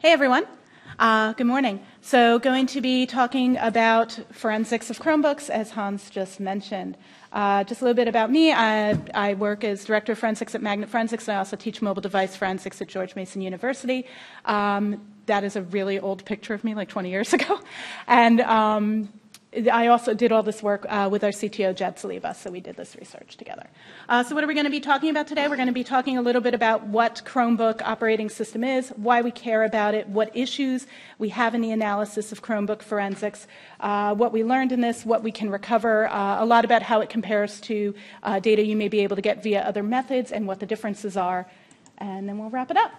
Hey everyone. Uh, good morning. So, going to be talking about forensics of Chromebooks, as Hans just mentioned. Uh, just a little bit about me. I, I, work as director of forensics at Magnet Forensics, and I also teach mobile device forensics at George Mason University. Um, that is a really old picture of me, like 20 years ago. And um, I also did all this work uh, with our CTO, Jad Saliba, so we did this research together. Uh, so, what are we going to be talking about today? We're going to be talking a little bit about what Chromebook operating system is, why we care about it, what issues we have in the analysis of Chromebook forensics, uh, what we learned in this, what we can recover, uh, a lot about how it compares to uh, data you may be able to get via other methods, and what the differences are. And then we'll wrap it up.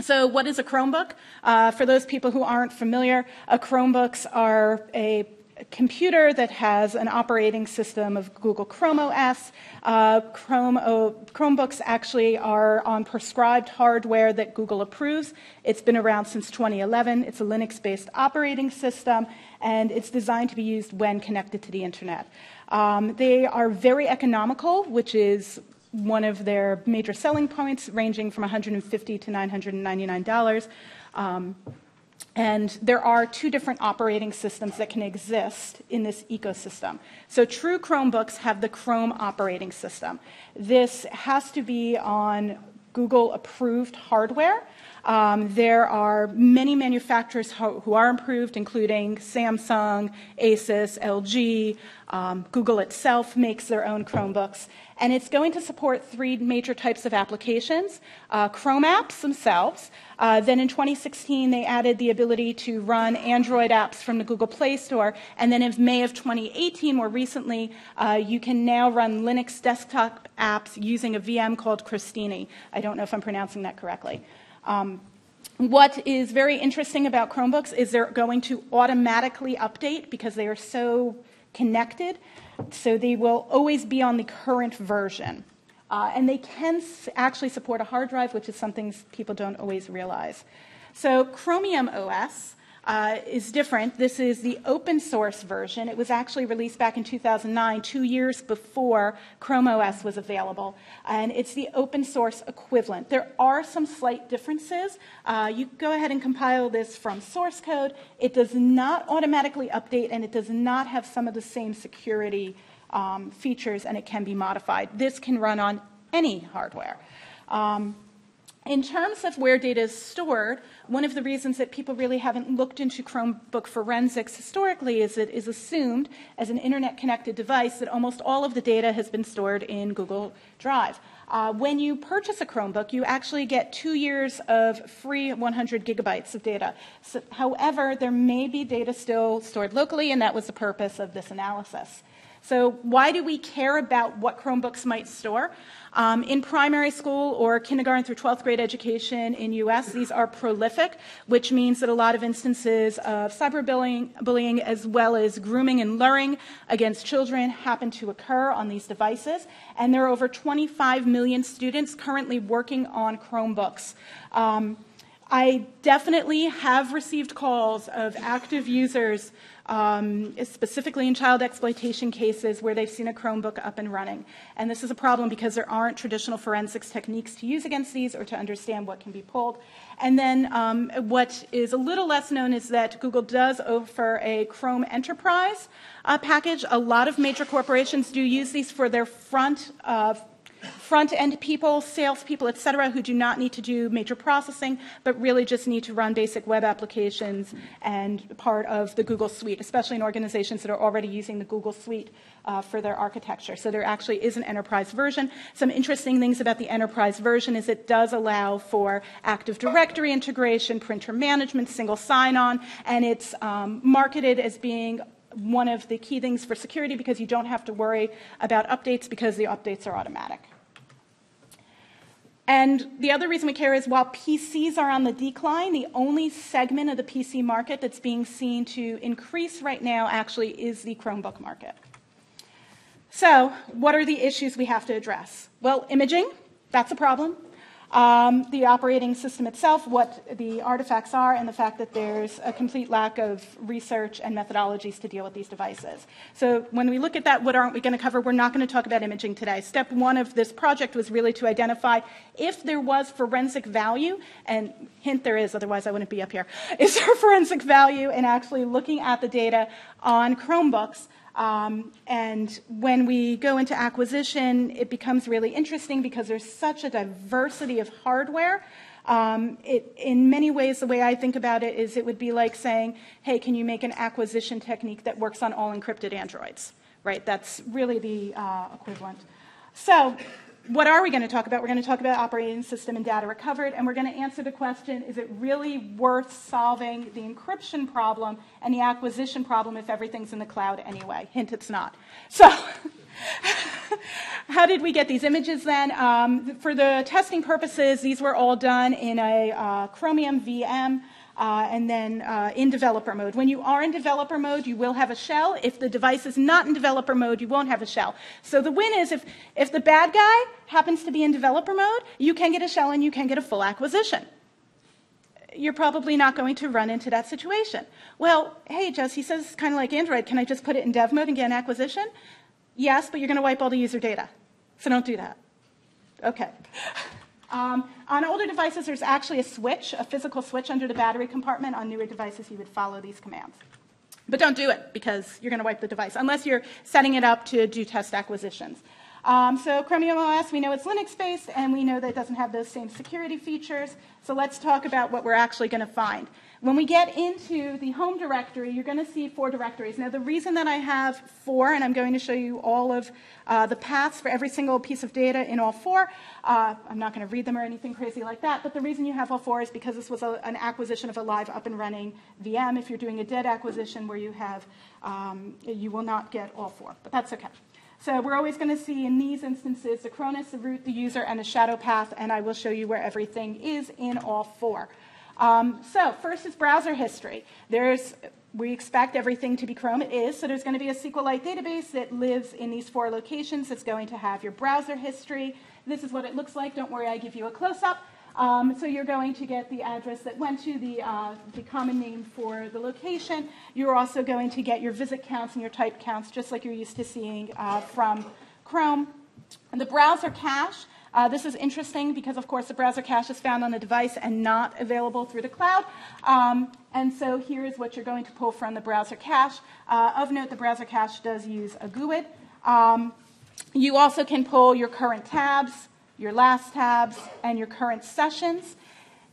So, what is a Chromebook? Uh, for those people who aren't familiar, Chromebooks are a computer that has an operating system of Google Chrome OS. Uh, Chrome, oh, Chromebooks actually are on prescribed hardware that Google approves. It's been around since 2011. It's a Linux based operating system, and it's designed to be used when connected to the internet. Um, they are very economical, which is one of their major selling points, ranging from 150 to $999. Um, and there are two different operating systems that can exist in this ecosystem. So, true Chromebooks have the Chrome operating system. This has to be on Google approved hardware. Um, there are many manufacturers ho- who are approved, including Samsung, Asus, LG. Um, Google itself makes their own Chromebooks. And it's going to support three major types of applications uh, Chrome apps themselves. Uh, then in 2016, they added the ability to run Android apps from the Google Play Store. And then in May of 2018, more recently, uh, you can now run Linux desktop apps using a VM called Crostini. I don't know if I'm pronouncing that correctly. Um, what is very interesting about Chromebooks is they're going to automatically update because they are so connected. So they will always be on the current version. Uh, and they can actually support a hard drive, which is something people don't always realize. So Chromium OS uh, is different. This is the open source version. It was actually released back in 2009, two years before Chrome OS was available. And it's the open source equivalent. There are some slight differences. Uh, you go ahead and compile this from source code. It does not automatically update, and it does not have some of the same security um, features, and it can be modified. This can run on any hardware. Um, in terms of where data is stored, one of the reasons that people really haven't looked into Chromebook forensics historically is it is assumed as an internet connected device that almost all of the data has been stored in Google Drive. Uh, when you purchase a Chromebook, you actually get two years of free 100 gigabytes of data. So, however, there may be data still stored locally, and that was the purpose of this analysis. So, why do we care about what Chromebooks might store? Um, in primary school or kindergarten through 12th grade education in US, these are prolific, which means that a lot of instances of cyberbullying bullying, as well as grooming and luring against children happen to occur on these devices. And there are over 25 million students currently working on Chromebooks. Um, I definitely have received calls of active users um, specifically in child exploitation cases where they've seen a Chromebook up and running. And this is a problem because there aren't traditional forensics techniques to use against these or to understand what can be pulled. And then um, what is a little less known is that Google does offer a Chrome Enterprise uh, package. A lot of major corporations do use these for their front uh, front end people, salespeople, et cetera, who do not need to do major processing, but really just need to run basic web applications and part of the Google Suite, especially in organizations that are already using the Google Suite uh, for their architecture. So there actually is an enterprise version. Some interesting things about the enterprise version is it does allow for Active Directory integration, printer management, single sign on, and it's um, marketed as being one of the key things for security because you don't have to worry about updates because the updates are automatic. And the other reason we care is while PCs are on the decline, the only segment of the PC market that's being seen to increase right now actually is the Chromebook market. So, what are the issues we have to address? Well, imaging, that's a problem. Um, the operating system itself, what the artifacts are, and the fact that there's a complete lack of research and methodologies to deal with these devices. So when we look at that, what aren't we going to cover? We're not going to talk about imaging today. Step one of this project was really to identify if there was forensic value, and hint there is, otherwise I wouldn't be up here. Is there forensic value in actually looking at the data on Chromebooks um, and when we go into acquisition, it becomes really interesting because there's such a diversity of hardware. Um, it, in many ways, the way I think about it is it would be like saying, hey, can you make an acquisition technique that works on all encrypted Androids? Right? That's really the uh, equivalent. So what are we going to talk about? We're going to talk about operating system and data recovered, and we're going to answer the question is it really worth solving the encryption problem and the acquisition problem if everything's in the cloud anyway? Hint, it's not. So, how did we get these images then? Um, for the testing purposes, these were all done in a uh, Chromium VM uh, and then uh, in developer mode. When you are in developer mode, you will have a shell. If the device is not in developer mode, you won't have a shell. So the win is if, if the bad guy happens to be in developer mode, you can get a shell and you can get a full acquisition. You're probably not going to run into that situation. Well, hey, Jess, he says kind of like Android. Can I just put it in dev mode and get an acquisition? Yes, but you're going to wipe all the user data. So don't do that. Okay. Um, on older devices, there's actually a switch, a physical switch under the battery compartment. On newer devices, you would follow these commands. But don't do it because you're going to wipe the device, unless you're setting it up to do test acquisitions. Um, so Chromium OS, we know it's Linux-based, and we know that it doesn't have those same security features. So let's talk about what we're actually going to find. When we get into the home directory, you're going to see four directories. Now, the reason that I have four, and I'm going to show you all of uh, the paths for every single piece of data in all four, uh, I'm not going to read them or anything crazy like that, but the reason you have all four is because this was a, an acquisition of a live up and running VM. If you're doing a dead acquisition where you have, um, you will not get all four, but that's okay. So we're always going to see in these instances the chronos, the root, the user, and the shadow path, and I will show you where everything is in all four. Um, so first is browser history. There's we expect everything to be Chrome. It is. So there's going to be a SQLite database that lives in these four locations. It's going to have your browser history. This is what it looks like. Don't worry, I give you a close-up. Um, so you're going to get the address that went to the, uh, the common name for the location. You're also going to get your visit counts and your type counts, just like you're used to seeing uh, from Chrome. And the browser cache uh, this is interesting because, of course, the browser cache is found on the device and not available through the cloud. Um, and so here is what you're going to pull from the browser cache. Uh, of note, the browser cache does use a GUID. Um, you also can pull your current tabs, your last tabs, and your current sessions.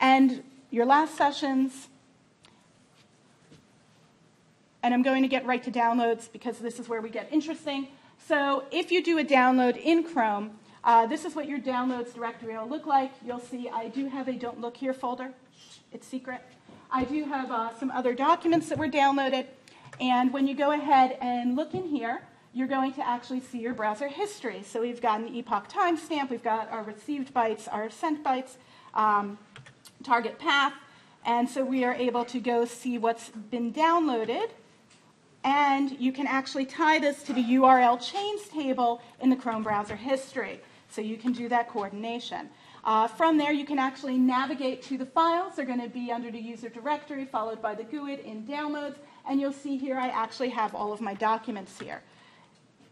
And your last sessions, and I'm going to get right to downloads because this is where we get interesting. So if you do a download in Chrome, uh, this is what your downloads directory will look like. You'll see I do have a don't look here folder. It's secret. I do have uh, some other documents that were downloaded. And when you go ahead and look in here, you're going to actually see your browser history. So we've got an epoch timestamp, we've got our received bytes, our sent bytes, um, target path, and so we are able to go see what's been downloaded. And you can actually tie this to the URL chains table in the Chrome browser history. So you can do that coordination. Uh, from there, you can actually navigate to the files. They're going to be under the user directory, followed by the GUID in downloads. And you'll see here I actually have all of my documents here.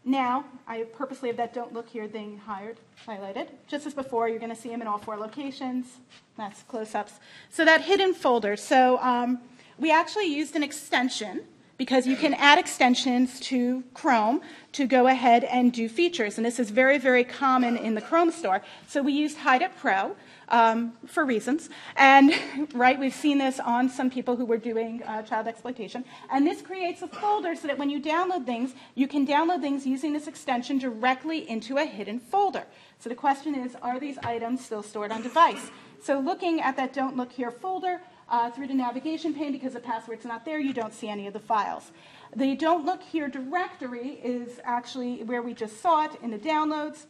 Now, I purposely have that don't look here thing hired, highlighted. Just as before, you're going to see them in all four locations. That's close-ups. So that hidden folder. So um, we actually used an extension because you can add extensions to Chrome to go ahead and do features. And this is very, very common in the Chrome store. So we used HideIt Pro um, for reasons. And, right, we've seen this on some people who were doing uh, child exploitation. And this creates a folder so that when you download things, you can download things using this extension directly into a hidden folder. So the question is, are these items still stored on device? So looking at that don't look here folder, uh, through the navigation pane because the password's not there, you don't see any of the files. The don't look here directory is actually where we just saw it in the downloads.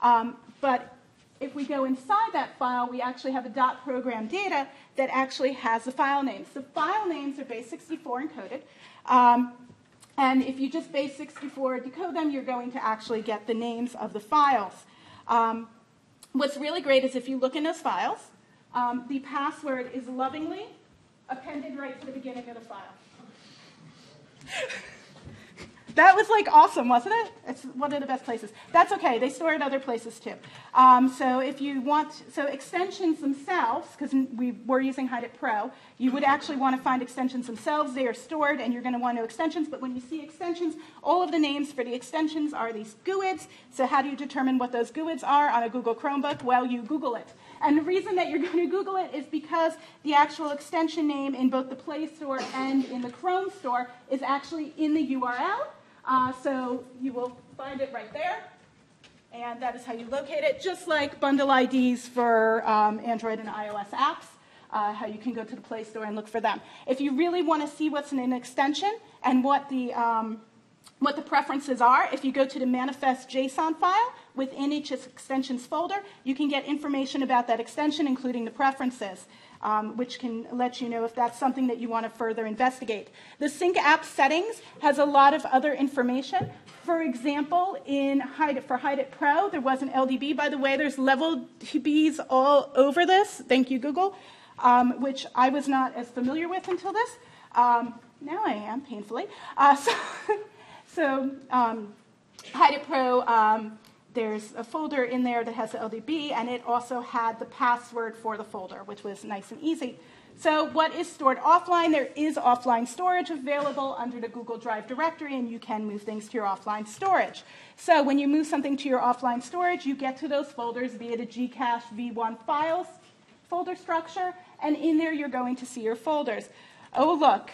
Um, but if we go inside that file, we actually have a dot program data that actually has the file names. The file names are base64 encoded. Um, and if you just base64 decode them, you're going to actually get the names of the files. Um, what's really great is if you look in those files, um, the password is lovingly appended right to the beginning of the file. That was like awesome, wasn't it? It's one of the best places. That's okay. They store it other places too. Um, so if you want, so extensions themselves, because we were using HideIt Pro, you would actually want to find extensions themselves. They are stored, and you're going to want to extensions. But when you see extensions, all of the names for the extensions are these GUIDs. So how do you determine what those GUIDs are on a Google Chromebook? Well, you Google it. And the reason that you're going to Google it is because the actual extension name in both the Play Store and in the Chrome Store is actually in the URL. Uh, so you will find it right there. And that is how you locate it, just like bundle IDs for um, Android and iOS apps, uh, how you can go to the Play Store and look for them. If you really want to see what's in an extension and what the, um, what the preferences are, if you go to the manifest JSON file within each extensions folder, you can get information about that extension, including the preferences um, which can let you know if that's something that you want to further investigate. The Sync app settings has a lot of other information. For example, in HideIt, for Hide It Pro, there was an LDB. By the way, there's level DBs all over this. Thank you, Google, um, which I was not as familiar with until this. Um, now I am, painfully. Uh, so, so um, HideIt Pro um, there's a folder in there that has the LDB, and it also had the password for the folder, which was nice and easy. So what is stored offline? There is offline storage available under the Google Drive directory, and you can move things to your offline storage. So when you move something to your offline storage, you get to those folders via the Gcache v1 files folder structure, and in there you're going to see your folders. Oh, look,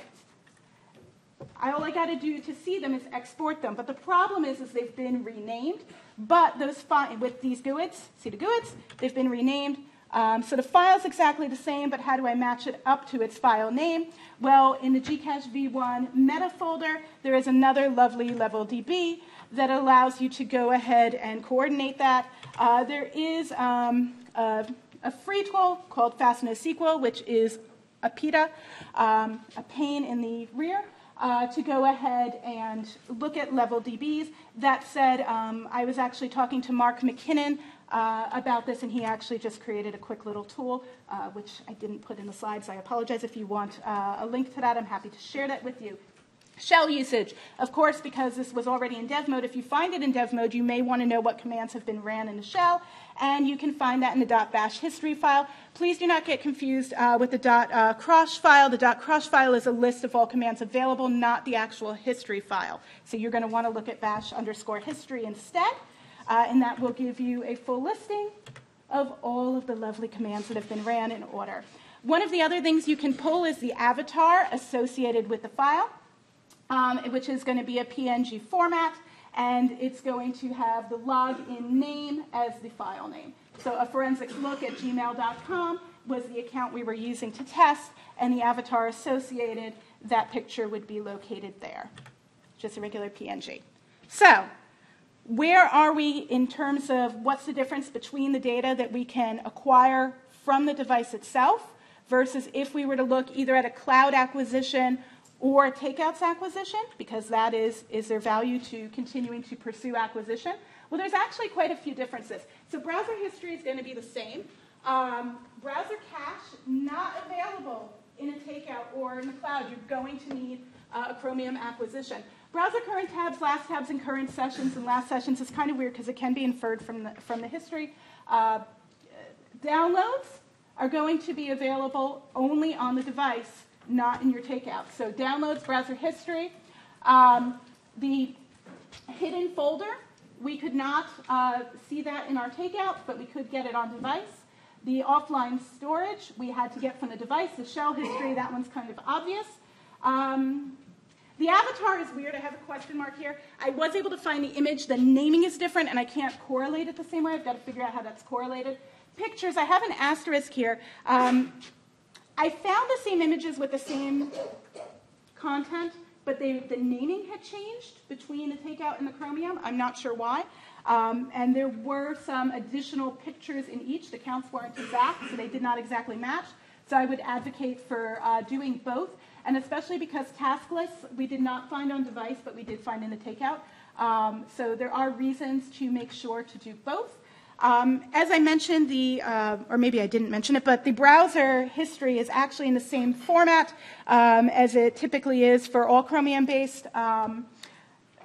all I got to do to see them is export them. But the problem is, is they've been renamed. But those with these GUIDs, see the GUIDs, they've been renamed. Um, so the file's exactly the same, but how do I match it up to its file name? Well, in the Gcache v1 meta folder, there is another lovely level DB that allows you to go ahead and coordinate that. Uh, there is um, a, a, free tool called FastoNoSQL, which is a PITA, um, a pain in the rear uh, to go ahead and look at level DBs. That said, um, I was actually talking to Mark McKinnon uh, about this, and he actually just created a quick little tool, uh, which I didn't put in the slides. I apologize if you want uh, a link to that. I'm happy to share that with you. Shell usage. Of course, because this was already in dev mode, if you find it in dev mode, you may want to know what commands have been ran in the shell, and you can find that in the .bash history file. Please do not get confused uh, with the uh, .crosh file. The .crosh file is a list of all commands available, not the actual history file. So you're going to want to look at bash underscore history instead, uh, and that will give you a full listing of all of the lovely commands that have been ran in order. One of the other things you can pull is the avatar associated with the file um, which is going to be a PNG format, and it's going to have the login name as the file name. So a forensics look at gmail.com was the account we were using to test, and the avatar associated, that picture would be located there, just a regular PNG. So where are we in terms of what's the difference between the data that we can acquire from the device itself versus if we were to look either at a cloud acquisition or takeouts acquisition, because that is, is there value to continuing to pursue acquisition? Well, there's actually quite a few differences. So browser history is going to be the same. Um, browser cache, not available in a takeout or in the cloud. You're going to need uh, a Chromium acquisition. Browser current tabs, last tabs, and current sessions and last sessions is kind of weird because it can be inferred from the, from the history. Uh, downloads are going to be available only on the device not in your takeout. So downloads, browser history. Um, the hidden folder, we could not uh, see that in our takeout, but we could get it on device. The offline storage, we had to get from the device. The shell history, that one's kind of obvious. Um, the avatar is weird. I have a question mark here. I was able to find the image. The naming is different, and I can't correlate it the same way. I've got to figure out how that's correlated. Pictures, I have an asterisk here. Um, I found the same images with the same content, but they, the naming had changed between the takeout and the Chromium. I'm not sure why. Um, and there were some additional pictures in each. The counts weren't exact, so they did not exactly match. So I would advocate for uh, doing both, and especially because task lists we did not find on device, but we did find in the takeout. Um, so there are reasons to make sure to do both. Um, as I mentioned, the, uh, or maybe I didn't mention it, but the browser history is actually in the same format um, as it typically is for all Chromium-based um,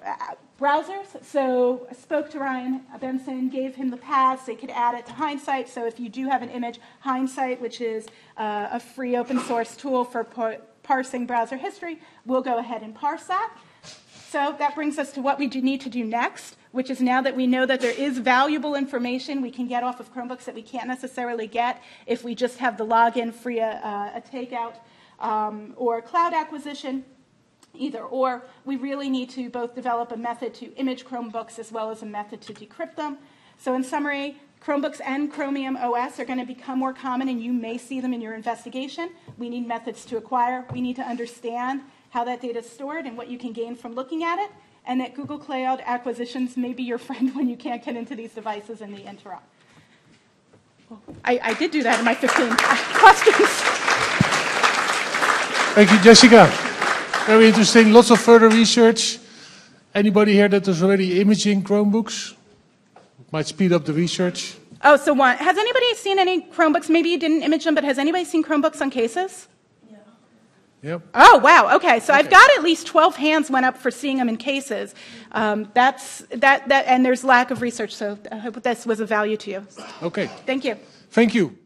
uh, browsers. So I spoke to Ryan Benson, gave him the paths. They could add it to Hindsight. So if you do have an image, Hindsight, which is uh, a free open source tool for par- parsing browser history, will go ahead and parse that. So that brings us to what we do need to do next, which is now that we know that there is valuable information we can get off of Chromebooks that we can't necessarily get if we just have the login free a, a takeout um, or cloud acquisition either or. We really need to both develop a method to image Chromebooks as well as a method to decrypt them. So, in summary, Chromebooks and Chromium OS are going to become more common, and you may see them in your investigation. We need methods to acquire. We need to understand how that data is stored and what you can gain from looking at it, and that Google Cloud acquisitions may be your friend when you can't get into these devices in the interim. I, I did do that in my 15 questions. Thank you, Jessica. Very interesting. Lots of further research. Anybody here that is already imaging Chromebooks? Might speed up the research. Oh, so one. Has anybody seen any Chromebooks? Maybe you didn't image them, but has anybody seen Chromebooks on cases? Yep. Oh, wow. Okay. So I've got at least 12 hands went up for seeing them in cases. Um, that's, that, that, and there's lack of research. So I hope this was of value to you. Okay. Thank you. Thank you.